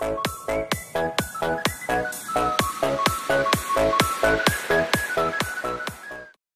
Bye.